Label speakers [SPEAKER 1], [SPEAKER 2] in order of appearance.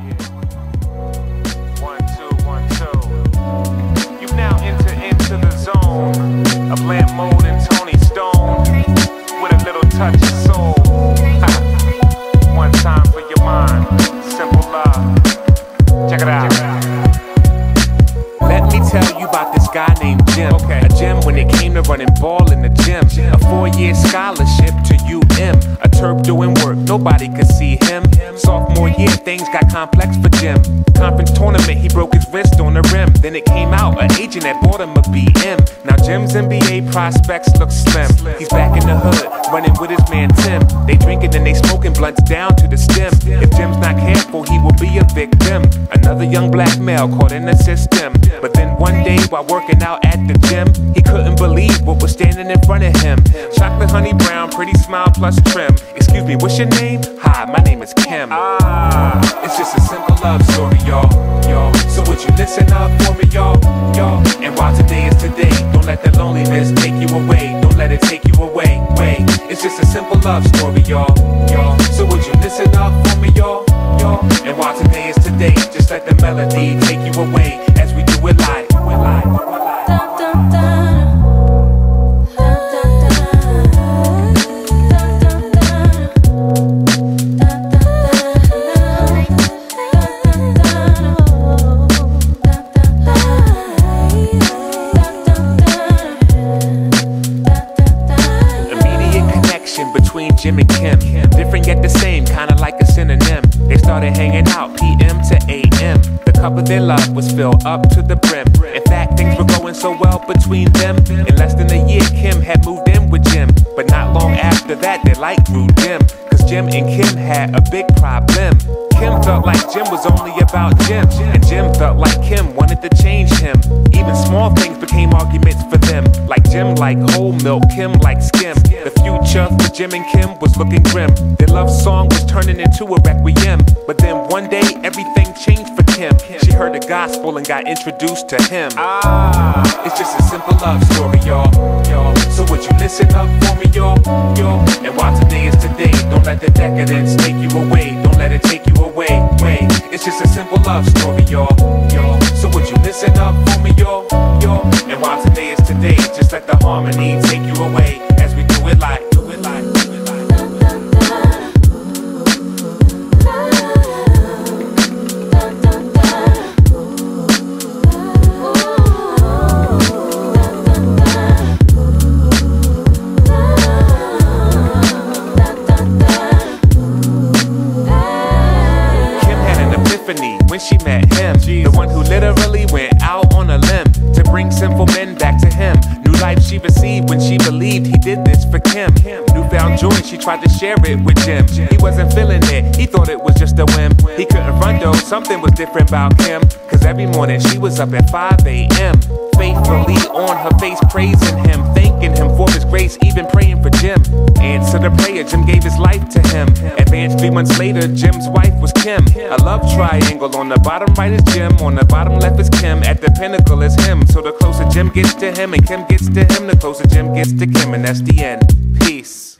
[SPEAKER 1] One, two, one, two. You now enter into the zone of Lamp Mode and Tony Stone with a little touch of soul. One time for your mind. Simple love. Check it out. Let me tell you about this guy named Jim. Okay. A Jim when it came to running ball in the gym. A four year scholarship to UM. A Terp doing work, nobody could see him. Sophomore year, things got complex for Jim. Conference tournament, he broke his wrist on the rim. Then it came out, an agent that bought him a BM. Now Jim's NBA prospects look slim. He's back in the hood, running with his man Tim. They drinking and they smoking blunts down to the stem. If Jim's not careful, he will be a victim. Another young black male caught in the system. But then one day while working out at the gym, he couldn't believe what was standing in front of him. Chocolate honey brown, pretty smile plus trim. Excuse me, what's your name? Hi, my name is Kim. Ah, it's just a simple love story, y'all. Y'all. So would you listen up for me, y'all? Y'all. And while today is today, don't let the loneliness take you away. Don't let it take you away. Wait, it's just a simple love story, y'all. Y'all. So would you listen up for me, y'all? Y'all. And while today is today, just let the melody take you away between Jim and Kim. Different yet the same, kinda like a synonym. They started hanging out PM to AM. The cup of their love was filled up to the brim. In fact, things were going so well between them. In less than a year, Kim had moved in with Jim. But not long after that, their light grew dim. Cause Jim and Kim had a big problem. Kim felt like Jim was only about Jim. And Jim felt like Kim wanted to change him. Even small things became arguments for them. Like Jim like whole milk, Kim like skim. Future for Jim and Kim was looking grim. Their love song was turning into a requiem. But then one day everything changed for Kim. She heard the gospel and got introduced to him. Ah, it's just a simple love story, y'all. Y'all. So would you listen up for me, y'all? Y'all. And while today is today, don't let the decadence take you away. Don't let it take you away. Wait, it's just a simple love story, y'all. Y'all. So would you listen up for me, y'all? Y'all. And while today is today, just let the harmony take you away as we do it like, do it like, when she met him. The one who literally went life she received when she believed he did this for Kim. Newfound joy, she tried to share it with Jim. He wasn't feeling it, he thought it was just a whim. He couldn't run though, something was different about Kim. Cause every morning she was up at 5 a.m. Faithfully on her face, praising him, thanking him for his grace, even praying. Answer the prayer, Jim gave his life to him. Advanced three months later, Jim's wife was Kim. A love triangle on the bottom right is Jim, on the bottom left is Kim, at the pinnacle is him. So the closer Jim gets to him and Kim gets to him, the closer Jim gets to Kim, and that's the end. Peace.